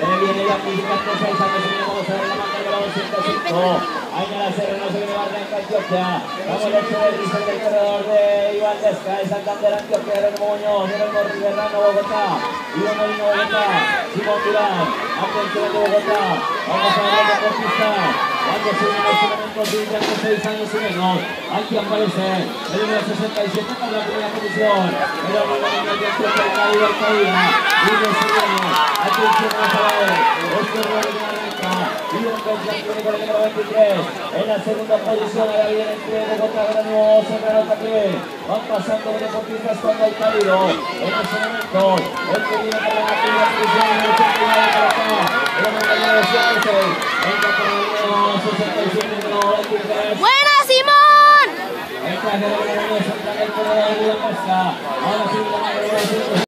Se viene la física con 6 años y vamos a ver la marca número 205. Añala Serrano se viene Barranca Antioquia. Vamos a ver el del corredor de Iván Desca, de Santander Antioquia, de Muñoz, de Riverdano, Bogotá. Iván Molino, Bogotá. Simón Durán, atención de Bogotá. Vamos a ver la conquista. Cuando se viene los elementos de 6 años y menos. Aquí aparece el número 67 para la primera posición. Pero no la niña de Antioquia, el caído, el caído. Y no se viene. Atención, vamos a ver. Oscar Rodríguez de Arranca. Y un campeón tiene con el número 23. En la segunda posición, ahora viene entre Bogotá, Granio, Serrano también. Van pasando los deportistas cuando hay caído. En ese momento, el que viene para la primera posición, el 89 para acá. El número 106. Entra para el número 67, el número 23. ¡Buena, Simón! El de del Corredor de la Pesca. Ahora sí, la número 200.